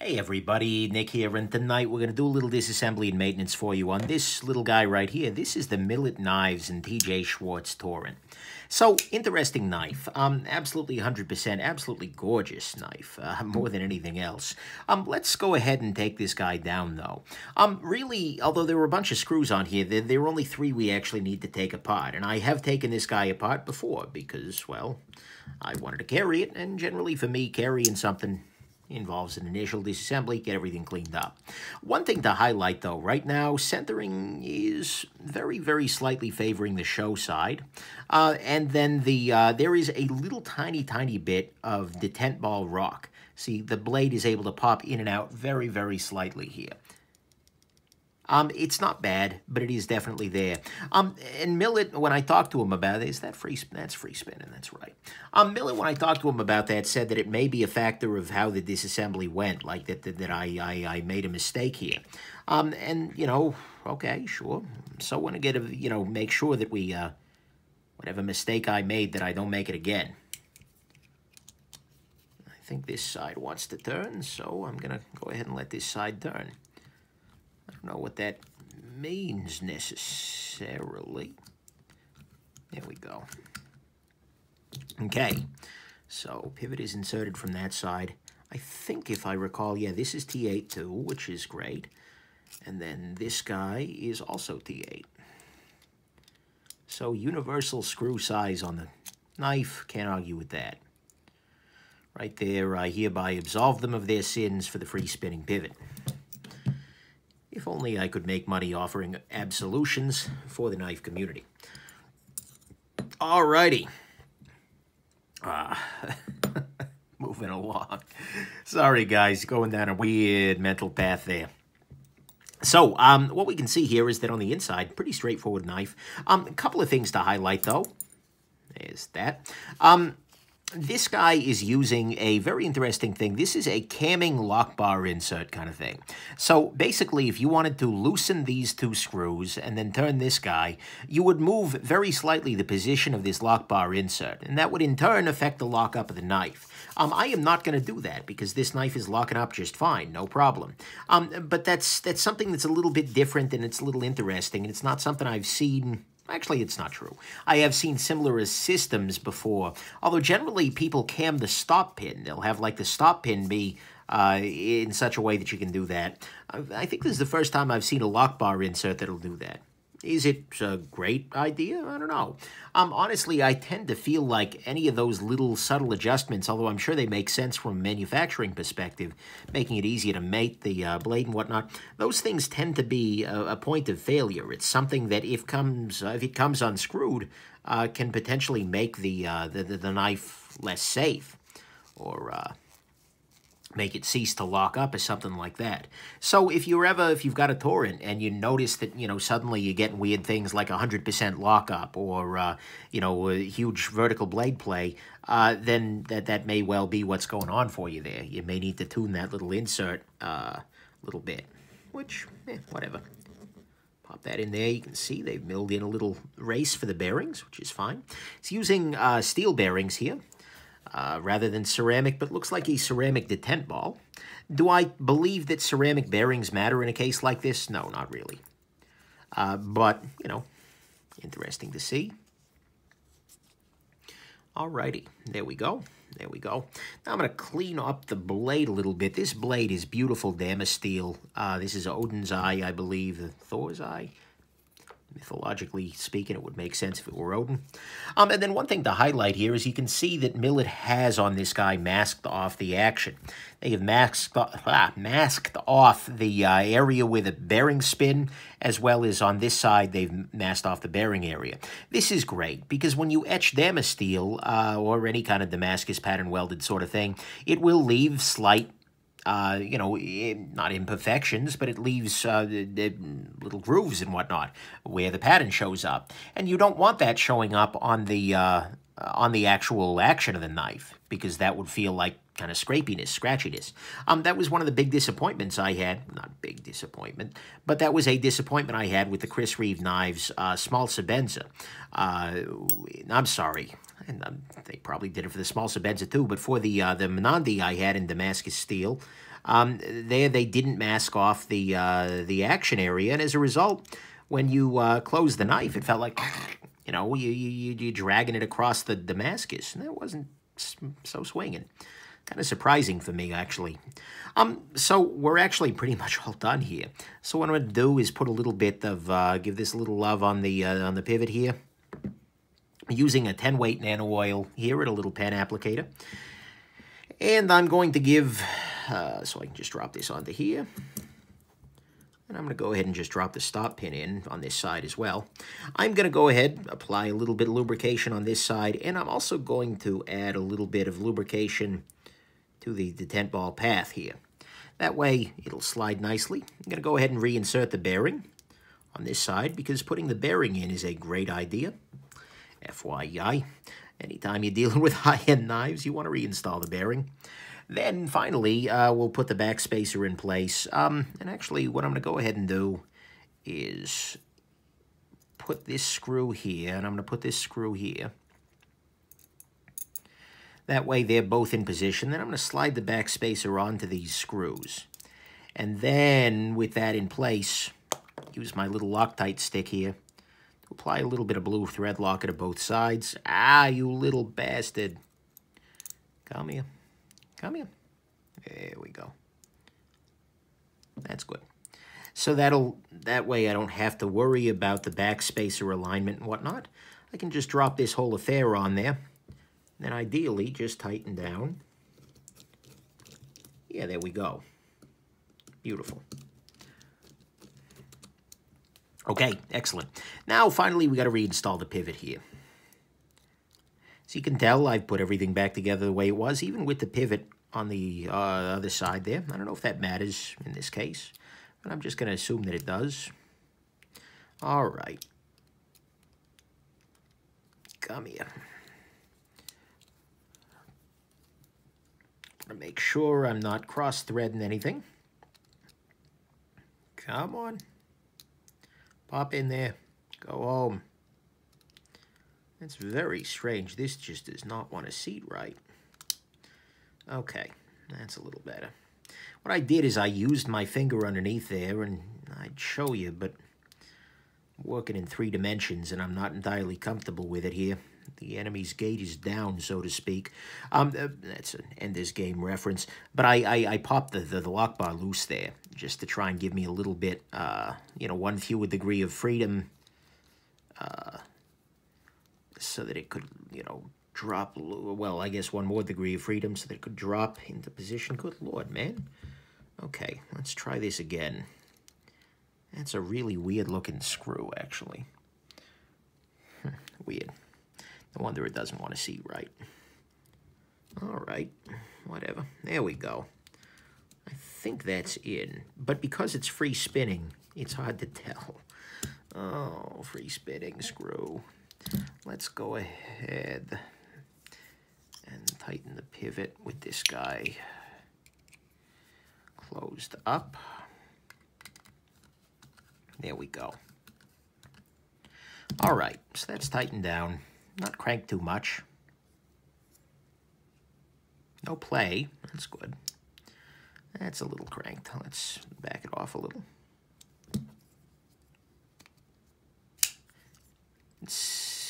Hey everybody, Nick here, and tonight we're going to do a little disassembly and maintenance for you on this little guy right here. This is the Millit Knives and TJ Schwarz Torrent. So, interesting knife. Um, absolutely 100%, absolutely gorgeous knife, uh, more than anything else. Um, let's go ahead and take this guy down, though. Um, really, although there were a bunch of screws on here, there, there are only three we actually need to take apart. And I have taken this guy apart before because, well, I wanted to carry it, and generally for me, carrying something involves an initial disassembly, get everything cleaned up. One thing to highlight though, right now centering is very, very slightly favoring the show side. Uh, and then the uh, there is a little tiny, tiny bit of detent ball rock. See, the blade is able to pop in and out very, very slightly here. Um, it's not bad, but it is definitely there. Um, and Millit, when I talked to him about it, is that free? That's free spinning. That's right. Um, Millit, when I talked to him about that, said that it may be a factor of how the disassembly went, like that that, that I, I I made a mistake here. Um, and you know, okay, sure. So I want to get a you know make sure that we uh, whatever mistake I made that I don't make it again. I think this side wants to turn, so I'm gonna go ahead and let this side turn. I don't know what that means necessarily. There we go. Okay, so pivot is inserted from that side. I think if I recall, yeah, this is T8 too, which is great. And then this guy is also T8. So universal screw size on the knife, can't argue with that. Right there, I hereby absolve them of their sins for the free spinning pivot. If only I could make money offering absolutions for the knife community. Alrighty. Uh, moving along. Sorry, guys, going down a weird mental path there. So, um, what we can see here is that on the inside, pretty straightforward knife. Um, a couple of things to highlight, though. There's that. Um, this guy is using a very interesting thing. This is a camming lock bar insert kind of thing. So basically, if you wanted to loosen these two screws and then turn this guy, you would move very slightly the position of this lock bar insert, and that would in turn affect the lockup of the knife. Um, I am not going to do that because this knife is locking up just fine, no problem. Um, but that's that's something that's a little bit different and it's a little interesting, and it's not something I've seen Actually, it's not true. I have seen similar systems before, although generally people cam the stop pin. They'll have like the stop pin be uh, in such a way that you can do that. I think this is the first time I've seen a lock bar insert that'll do that. Is it a great idea? I don't know. Um, honestly, I tend to feel like any of those little subtle adjustments, although I'm sure they make sense from a manufacturing perspective, making it easier to mate the uh, blade and whatnot, those things tend to be a, a, point of failure. It's something that if comes uh, if it comes unscrewed, uh, can potentially make the, uh, the, the, the, knife less safe or uh, make it cease to lock up or something like that. So if you're ever, if you've got a torrent and you notice that, you know, suddenly you're getting weird things like 100% lockup or, uh, you know, huge vertical blade play, uh, then that, that may well be what's going on for you there. You may need to tune that little insert uh, a little bit, which, eh, whatever. Pop that in there. You can see they've milled in a little race for the bearings, which is fine. It's using uh, steel bearings here uh, rather than ceramic, but looks like a ceramic detent ball. Do I believe that ceramic bearings matter in a case like this? No, not really. Uh, but, you know, interesting to see. Alrighty, there we go. There we go. Now I'm going to clean up the blade a little bit. This blade is beautiful Damasteel. Uh, this is Odin's Eye, I believe, Thor's Eye mythologically speaking, it would make sense if it were Odin. Um, and then one thing to highlight here is you can see that Millit has on this guy masked off the action. They have masked, ah, masked off the uh, area with a bearing spin, as well as on this side, they've masked off the bearing area. This is great, because when you etch them, Damasteel, uh, or any kind of Damascus pattern welded sort of thing, it will leave slight uh, you know, not imperfections, but it leaves uh, the, the little grooves and whatnot where the pattern shows up. And you don't want that showing up on the uh, on the actual action of the knife because that would feel like kind of scrapiness, scratchiness. Um, that was one of the big disappointments I had. Not big disappointment, but that was a disappointment I had with the Chris Reeve knives, uh, small Sebenza. Uh, I'm sorry, and um, they probably did it for the small Sebenza too, but for the uh, the Mnandi I had in Damascus steel, Um, there, they didn't mask off the uh, the action area, and as a result, when you uh, closed the knife, it felt like, you know, you, you, you're dragging it across the Damascus, and that wasn't so swinging. Kind of surprising for me, actually. Um, so we're actually pretty much all done here. So what I'm going to do is put a little bit of, uh, give this a little love on the, uh, on the pivot here. Using a 10 weight nano oil here at a little pen applicator. And I'm going to give, uh, so I can just drop this onto here. And I'm going to go ahead and just drop the stop pin in on this side as well. I'm going to go ahead, apply a little bit of lubrication on this side, and I'm also going to add a little bit of lubrication to the detent ball path here. That way, it'll slide nicely. I'm going to go ahead and reinsert the bearing on this side because putting the bearing in is a great idea. FYI, anytime you're dealing with high-end knives, you want to reinstall the bearing. Then finally, uh, we'll put the back spacer in place. Um, and actually, what I'm going to go ahead and do is put this screw here, and I'm going to put this screw here. That way they're both in position. Then I'm going to slide the back spacer onto these screws. And then with that in place, use my little Loctite stick here to apply a little bit of blue thread locker to both sides. Ah, you little bastard. Come here. Come here. There we go. That's good. So that'll that way I don't have to worry about the back spacer alignment and whatnot. I can just drop this whole affair on there. Then ideally just tighten down. Yeah, there we go. Beautiful. Okay, excellent. Now, finally, we got to reinstall the pivot here. So you can tell I've put everything back together the way it was, even with the pivot on the uh, other side there. I don't know if that matters in this case, but I'm just going to assume that it does. All right. Come here. to make sure I'm not cross-threading anything. Come on. Pop in there. Go home. That's very strange. This just does not want to seat right. Okay, that's a little better. What I did is I used my finger underneath there, and I'd show you, but working in three dimensions, and I'm not entirely comfortable with it here. The enemy's gate is down, so to speak. Um, uh, that's an Ender's Game reference. But I, I, I popped the, the, the lock bar loose there, just to try and give me a little bit, uh, you know, one fewer degree of freedom, uh, so that it could, you know, drop, well, I guess one more degree of freedom so that it could drop into position. Good lord, man. Okay, let's try this again. That's a really weird-looking screw, actually. Weird. No wonder it doesn't want to see right. All right, whatever. There we go. I think that's in, but because it's free spinning, it's hard to tell. Oh, free spinning screw. Let's go ahead and tighten the pivot with this guy closed up. There we go. All right, so that's tightened down. Not cranked too much. No play. That's good. That's a little cranked. Let's back it off a little.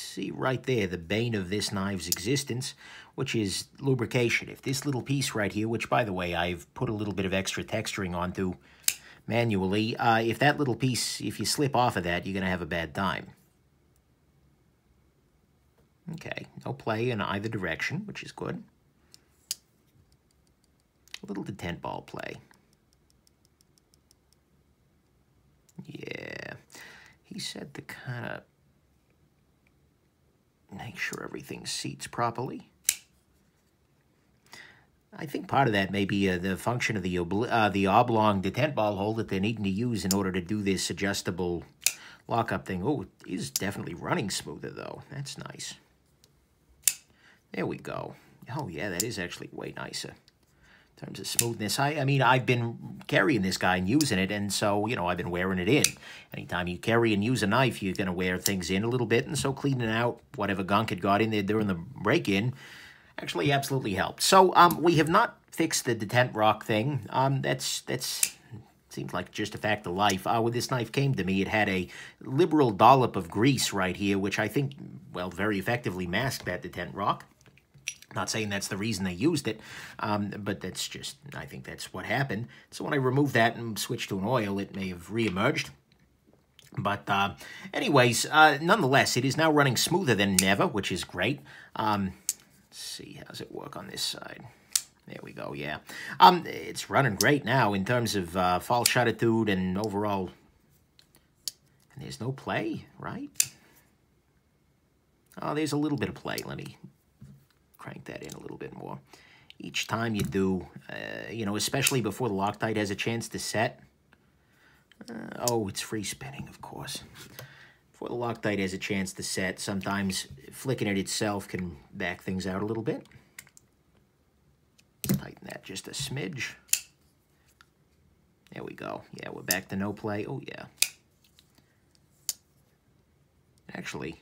See right there the bane of this knife's existence, which is lubrication. If this little piece right here, which by the way, I've put a little bit of extra texturing onto manually, uh, if that little piece, if you slip off of that, you're going to have a bad time. Okay, no play in either direction, which is good. A little detent ball play. Yeah, he said to kind of make sure everything seats properly. I think part of that may be uh, the function of the, uh, the oblong detent ball hole that they're needing to use in order to do this adjustable lockup thing. Oh, it is definitely running smoother, though. That's nice. There we go. Oh, yeah, that is actually way nicer terms of smoothness. I, I mean, I've been carrying this guy and using it, and so, you know, I've been wearing it in. Anytime you carry and use a knife, you're going to wear things in a little bit, and so cleaning out whatever gunk had got in there during the break-in, actually absolutely helped. So um, we have not fixed the detent rock thing. Um, that's that's seems like just a fact of life. Uh, when this knife came to me, it had a liberal dollop of grease right here, which I think, well, very effectively masked that detent rock. Not saying that's the reason they used it, um, but that's just, I think that's what happened. So when I removed that and switched to an oil, it may have reemerged. But uh, anyways, uh, nonetheless, it is now running smoother than never, which is great. Um, let's see, how's it work on this side? There we go, yeah. Um, it's running great now in terms of uh, fall shutitude and overall. And there's no play, right? Oh, there's a little bit of play. Let me crank that in a little bit more. Each time you do, uh, you know, especially before the Loctite has a chance to set. Uh, oh, it's free spinning, of course. Before the Loctite has a chance to set, sometimes flicking it itself can back things out a little bit. Tighten that just a smidge. There we go. Yeah, we're back to no play. Oh, yeah. Actually,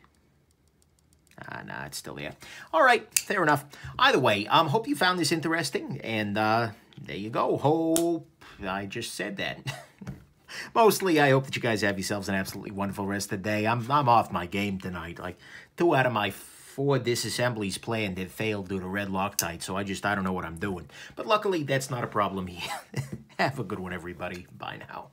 Ah, nah, it's still there. All right, fair enough. Either way, um, hope you found this interesting, and uh, there you go. Hope I just said that. Mostly, I hope that you guys have yourselves an absolutely wonderful rest of the day. I'm I'm off my game tonight. Like two out of my four disassemblies planned have failed due to red Loctite, so I just I don't know what I'm doing. But luckily, that's not a problem here. have a good one, everybody. Bye now.